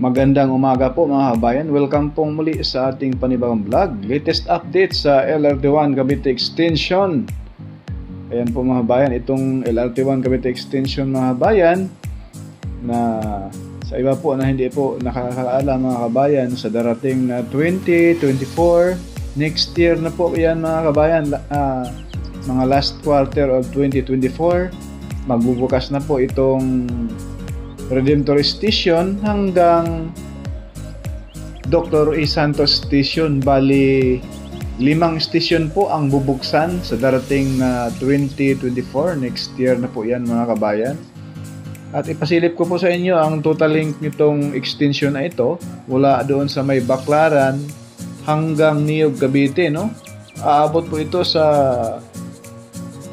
Magandang umaga po mga kabayan. Welcome pong muli sa ating panibagong vlog. Latest update sa LRT1 Cavite Extension. Ayan po mga kabayan, itong LRT1 Cavite Extension mga kabayan na sa iba po na hindi po nakakaalala mga kabayan sa darating na 2024 next year na po yan mga kabayan uh, mga last quarter of 2024 magbubukas na po itong Redemptor Station hanggang Dr. E. Santos Station. Bali, limang station po ang bubuksan sa darating na 2024. Next year na po yan mga kabayan. At ipasilip ko po sa inyo ang total length nitong extension na ito. Wala doon sa may Baklaran hanggang Niyog Cavite. No? Aabot po ito sa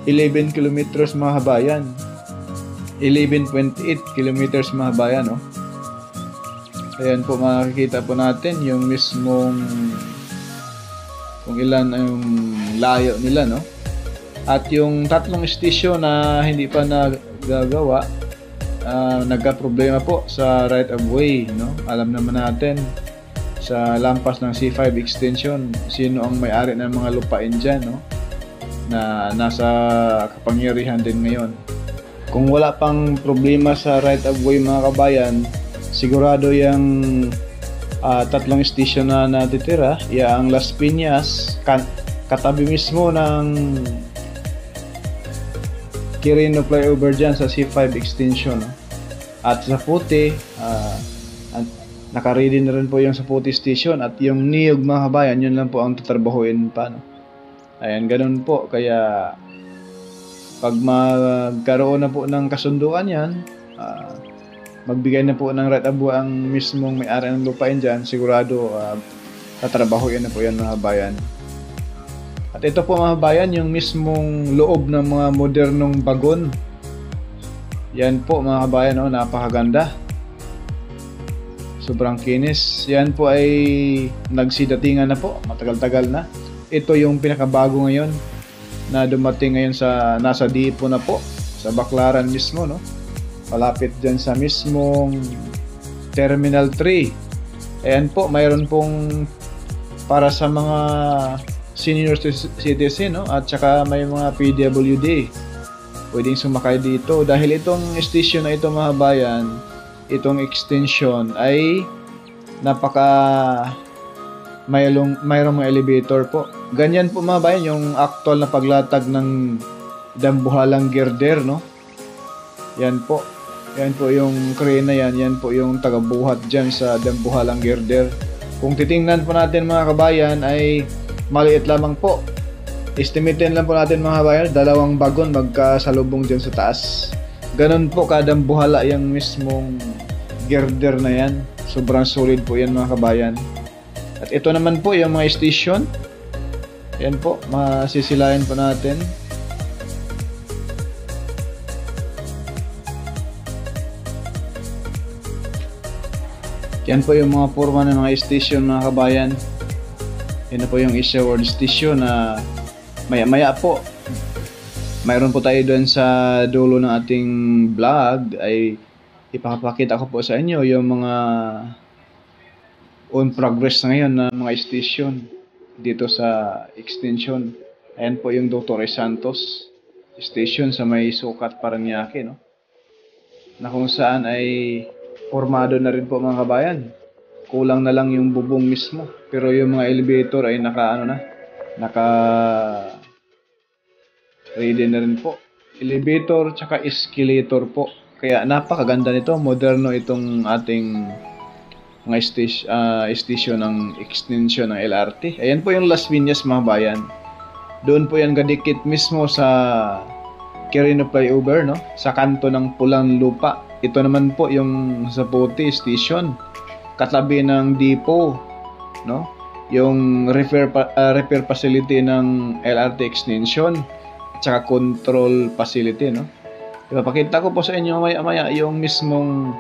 11 kilometers mga kabayan. 11.8 kilometers mga bayan, no? Ayan po makikita po natin yung mismong kung ilan yung layo nila, no? At yung tatlong station na hindi pa nagagawa, uh, nagka-problema po sa right of way, no? Alam naman natin sa lampas ng C5 extension, sino ang may-ari ng mga lupain dyan, no? Na nasa kapangyarihan din ngayon. Kung wala pang problema sa right of way mga kabayan, sigurado yung uh, tatlong station na natitira, ya ang Las Piñas, kan- katabi mismo ng Quirino flyover dyan sa C5 extension. At sa Puti, uh, nakaready na rin po yung sa Puti station at yung Niyog mga kabayan, yun lang po ang tatrabahuin pa. No? Ayan, ganun po. Kaya pag magkaroon na po ng kasunduan yan, uh, magbigay na po ng right of ang mismong may-ari ng lupain dyan, sigurado uh, tatrabaho yan na po yan mga bayan. At ito po mga bayan, yung mismong loob ng mga modernong bagon. Yan po mga bayan, oh, napakaganda. Sobrang kinis. Yan po ay nagsidatingan na po, matagal-tagal na. Ito yung pinakabago ngayon na dumating ngayon sa nasa Dipo na po sa Baclaran mismo no? Malapit dyan sa mismong Terminal 3 ayan po mayroon pong para sa mga senior citizen no? At saka may mga PWD pwedeng sumakay dito. Dahil itong station na ito mga bayan itong extension ay napaka mayroong, mayroong elevator po. Ganyan po mga bayan yung actual na paglatag ng dambuhalang girder, no? Yan po. Yan po yung crane na yan. Yan po yung tagabuhat dyan sa dambuhalang girder. Kung titingnan po natin mga kabayan ay maliit lamang po. Estimatein lang po natin mga kabayan, dalawang bagon magkasalubong dyan sa taas. Ganon po kadang buhala yung mismong girder na yan. Sobrang solid po yan mga kabayan. At ito naman po yung mga station. Yan po, masisilayan po natin. Yan po yung mga forma ng mga station mga kabayan. Yan po yung Asia World Station na maya-maya po. Mayroon po tayo doon sa dulo ng ating vlog ay ipapakita ko po sa inyo yung mga on progress na ngayon ng mga station dito sa extension. Ayan po yung Dr. Santos station sa may sukat Paranaque, no? Na kung saan ay formado na rin po mga kabayan. Kulang na lang yung bubong mismo. Pero yung mga elevator ay naka ano na, naka ready na rin po. Elevator tsaka escalator po. Kaya napakaganda nito, moderno itong ating mga station, uh, station ng extension ng LRT. Ayan po yung Las Piñas mga bayan. Doon po yan gadikit mismo sa Quirino Flyover, no? Sa kanto ng Pulang Lupa. Ito naman po yung sa Puti Station. Katabi ng depot, no? Yung repair, uh, repair facility ng LRT extension at saka control facility, no? Ipapakita ko po sa inyo maya-maya yung mismong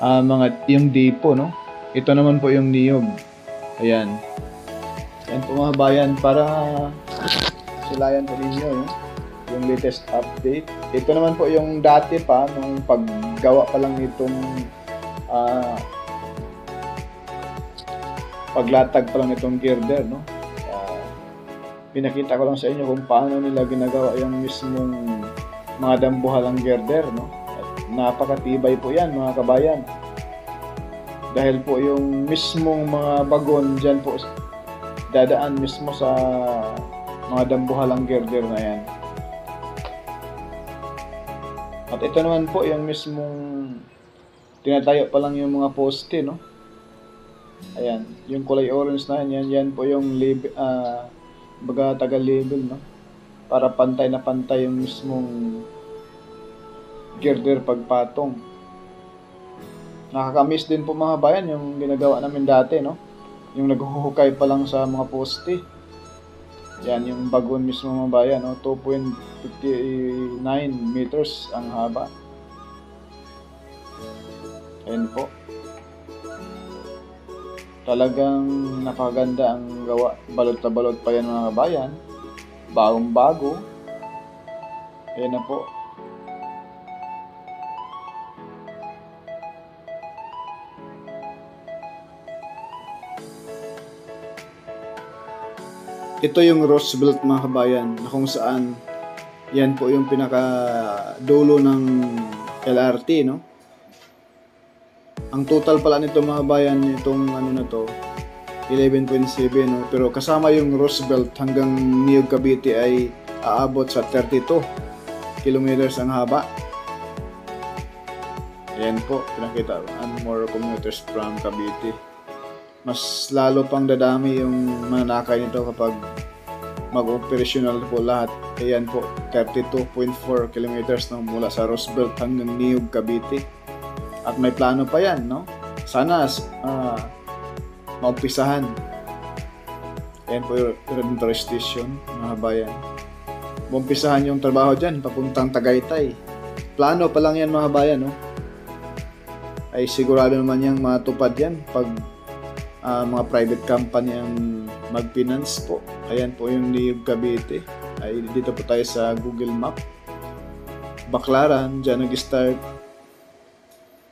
uh, mga yung depot, no? Ito naman po yung niyog. Ayan. Ayan po mga bayan para silayan po ninyo no? yung latest update. Ito naman po yung dati pa nung paggawa pa lang nitong uh, paglatag pa lang itong girder, no? Uh, pinakita ko lang sa inyo kung paano nila ginagawa yung mismong mga dambuhalang girder, no? At napakatibay po yan, mga kabayan. Dahil po yung mismong mga bagon dyan po dadaan mismo sa mga dambuhalang girder na yan. At ito naman po yung mismong tinatayo pa lang yung mga poste, no? Ayan, yung kulay orange na yan, yan po yung label, uh, baga taga label, no? Para pantay na pantay yung mismong girder pagpatong. Nakakamiss din po mga bayan yung ginagawa namin dati, no? Yung naghuhukay pa lang sa mga poste. Yan, yung bagon mismo mga bayan, no? 2.59 meters ang haba. Ayan po. Talagang napakaganda ang gawa. Balot na balot pa yan mga bayan. Bagong bago. Ayan na po. Ito yung Roosevelt mga kabayan na kung saan yan po yung pinaka dulo ng LRT no. Ang total pala nito mga bayan itong ano na to 11.7 no pero kasama yung Roosevelt hanggang New Cavite ay aabot sa 32 kilometers ang haba. Ayan po, pinakita and more commuters from Cavite mas lalo pang dadami yung manakay nito kapag mag-operational po lahat. Ayan po, 32.4 kilometers no, mula sa Roosevelt hanggang Niog, Cavite. At may plano pa yan, no? Sana uh, maumpisahan. Ayan po yung Redemptor Station, mga bayan. Maumpisahan yung trabaho dyan, papuntang Tagaytay. Plano pa lang yan, mga bayan, no? Ay sigurado naman yung matupad yan pag uh, mga private company ang mag-finance po. Ayan po yung Niyog Cavite. Ay dito po tayo sa Google Map. Baklaran, dyan nag-start.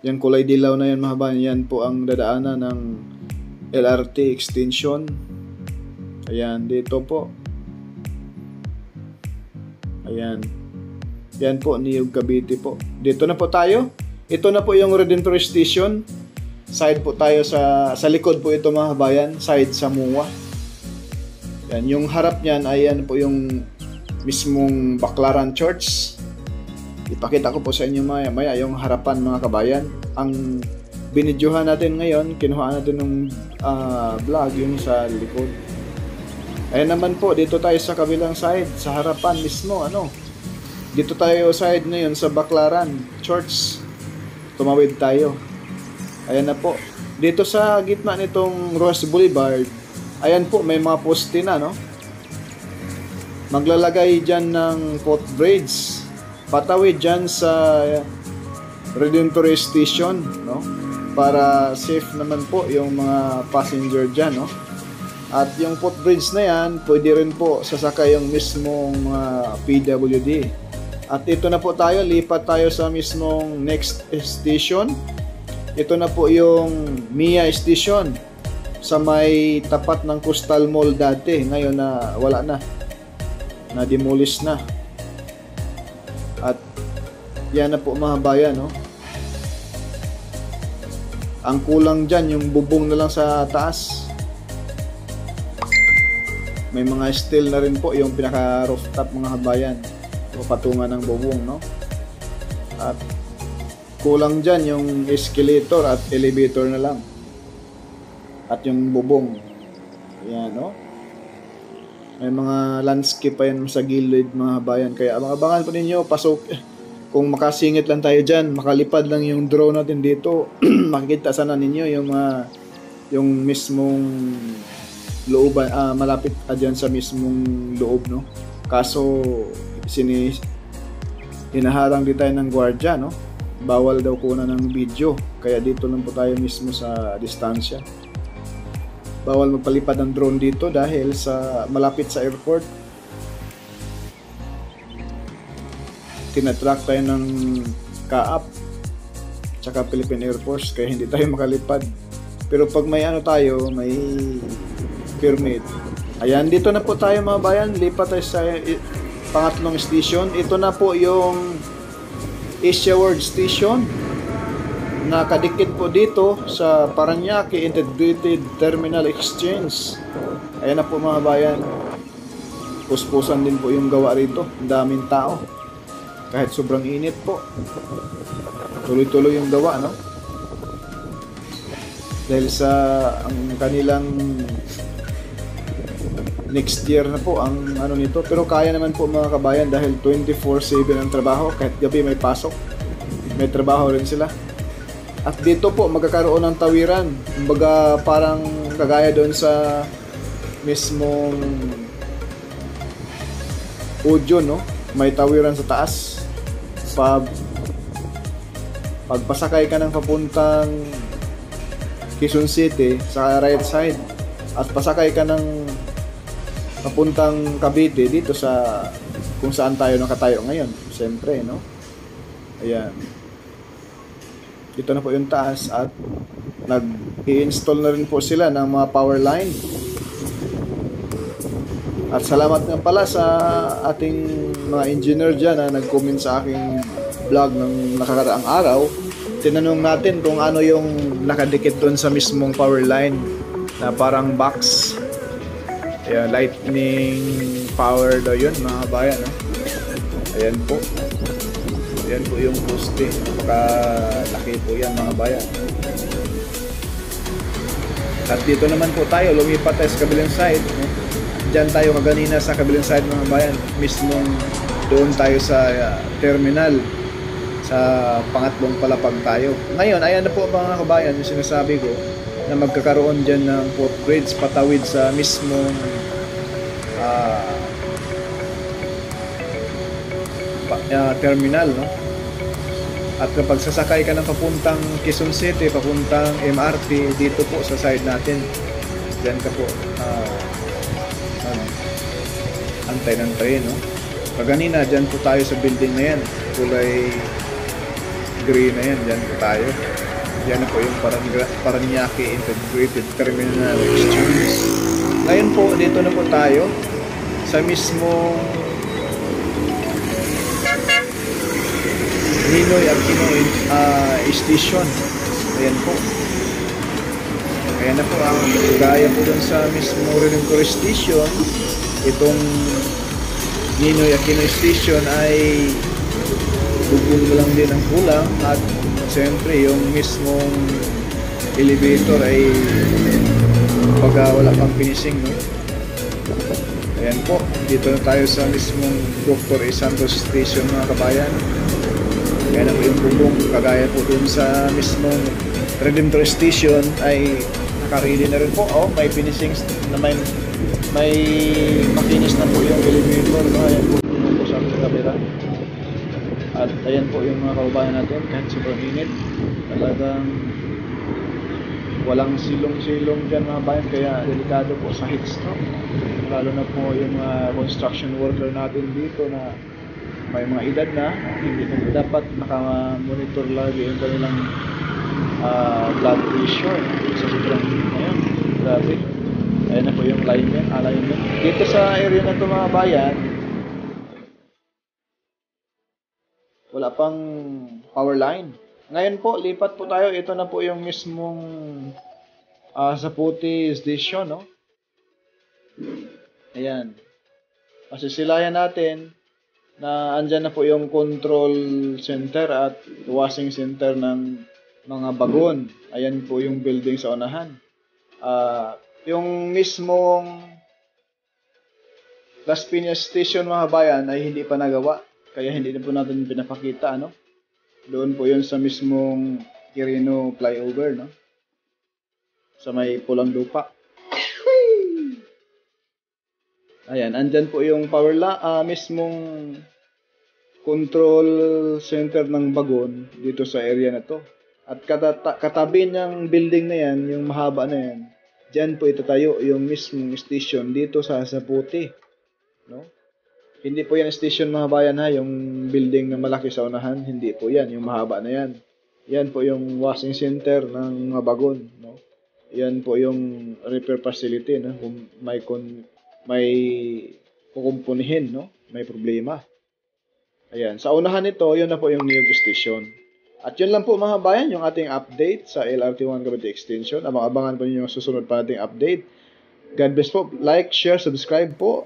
Yan kulay dilaw na yan mahaba. Yan po ang dadaanan ng LRT extension. Ayan, dito po. Ayan. Yan po, Niyog Cavite po. Dito na po tayo. Ito na po yung Redemptor Station. Side po tayo sa sa likod po ito mga bayan, side sa Muwa. Yan, yung harap niyan ay yan po yung mismong Baclaran Church. Ipakita ko po sa inyo maya, maya yung harapan mga kabayan. Ang binidyohan natin ngayon, kinuha natin ng uh, vlog yung sa likod. Ayan naman po, dito tayo sa kabilang side, sa harapan mismo, ano. Dito tayo side ngayon sa Baclaran Church. Tumawid tayo. Ayan na po. Dito sa gitna nitong Ross Boulevard, ayan po, may mga poste na, no? Maglalagay dyan ng footbridge. Patawid dyan sa Redemptor Station, no? Para safe naman po yung mga passenger dyan, no? At yung footbridge na yan, pwede rin po sasakay yung mismong uh, PWD. At ito na po tayo, lipat tayo sa mismong next station ito na po yung Mia Station sa may tapat ng Coastal Mall dati. Ngayon na wala na. Na-demolish na. At yan na po mga bayan, no? Ang kulang dyan, yung bubong na lang sa taas. May mga steel na rin po yung pinaka rooftop mga habayan. O patungan ng bubong, no? At kulang dyan yung escalator at elevator na lang. At yung bubong. Yan no may mga landscape pa yan sa gilid mga bayan. Kaya abangan po ninyo pasok. Kung makasingit lang tayo dyan makalipad lang yung drone natin dito makikita sana ninyo yung mga yung mismong loob uh, malapit uh, dyan sa mismong loob no? Kaso sini hinaharang din tayo ng gwardiya no bawal daw kuna ng video kaya dito lang po tayo mismo sa distansya bawal magpalipad ng drone dito dahil sa malapit sa airport tinatrack tayo ng kaap tsaka Philippine Air Force kaya hindi tayo makalipad Pero pag may ano tayo, may permit. Ayan, dito na po tayo mga bayan. Lipat tayo sa i- pangatlong station. Ito na po yung World Station. Nakadikit po dito sa Paranaque Integrated Terminal Exchange. Ayan na po mga bayan. Puspusan din po yung gawa rito. Daming tao. Kahit sobrang init po. Tuloy-tuloy yung gawa, no? Dahil sa ang kanilang next year na po ang ano nito. Pero kaya naman po mga kabayan dahil 24-7 ang trabaho. Kahit gabi may pasok. May trabaho rin sila. At dito po magkakaroon ng tawiran. Kumbaga parang kagaya doon sa mismong Ujo, no? May tawiran sa taas. Pag pagpasakay ka ng papuntang Quezon City sa right side at pasakay ka ng papuntang Cavite dito sa kung saan tayo nakatayo ngayon. Siyempre, no? Ayan. Dito na po yung taas at nag-i-install na rin po sila ng mga power line. At salamat nga pala sa ating mga engineer dyan na nag-comment sa aking vlog ng nakakaraang araw. Tinanong natin kung ano yung nakadikit doon sa mismong power line na parang box. Ayan, lightning power daw yun mga bayan. No? Ayan po. Ayan po yung poste. Napakalaki po yan mga bayan. At dito naman po tayo, lumipat tayo sa kabilang side. No? Diyan tayo kaganina sa kabilang side mga bayan. Mismong doon tayo sa uh, terminal sa pangatlong palapag tayo. Ngayon, ayan na po mga kabayan yung sinasabi ko na magkakaroon dyan ng footbridge patawid sa mismong uh, pa- uh, terminal no? at kapag sasakay ka ng papuntang Quezon City papuntang MRT dito po sa side natin dyan ka po uh, ano, antay ng train no? Kaganina, dyan po tayo sa building na yan. Kulay green na yan. Dyan po tayo. Yan po yung Paranaque Integrated Terminal Exchange. Ngayon po, dito na po tayo sa mismong Ninoy Aquino uh, Station. Ayan po. Ayan na po ang gaya po dun sa mismo Relincore Station. Itong Ninoy Aquino Station ay bubong lang din ang kulang at siyempre yung mismong elevator ay pagka wala pang finishing no? ayan po dito na tayo sa mismong Dr. Santos Station mga kabayan ayan po yung bubong kagaya po dun sa mismong Redemptor Station ay nakaready na rin po oh, may finishing na may may makinis na po yung elevator no? ayan po ayan po yung mga kaubayan natin kahit sobrang init. Talagang walang silong-silong dyan mga bayan kaya delikado po sa heat stroke. Lalo na po yung mga construction worker natin dito na may mga edad na hindi na dapat nakamonitor lagi yung kanilang ah, blood pressure. Sa sobrang ngayon grabe. Ayan na po yung lineman alignment. Dito sa area na to mga bayan wala pang power line. Ngayon po, lipat po tayo. Ito na po yung mismong ah, sa puti station, no? Ayan. Masisilayan natin na andyan na po yung control center at washing center ng mga bagon. Ayan po yung building sa unahan. Ah, yung mismong Las Piñas Station mga bayan ay hindi pa nagawa. Kaya hindi na po natin pinapakita, ano? Doon po yun sa mismong Quirino flyover, no? Sa may pulang lupa. Ayan, andyan po yung power la, ah, mismong control center ng bagon dito sa area na to. At katata- katabi ng building na yan, yung mahaba na yan, dyan po itatayo yung mismong station dito sa Saputi. No? Hindi po yan station mga bayan ha, yung building na malaki sa unahan, hindi po yan, yung mahaba na yan. Yan po yung washing center ng mga no? Yan po yung repair facility, no? Kung may kon may kukumpunihin, no? May problema. Ayan. Sa unahan nito, yun na po yung Niyog Station. At yun lang po mga bayan, yung ating update sa LRT1 Cavite Extension. Abang-abangan po ninyo yung susunod pa nating update. God bless po. Like, share, subscribe po.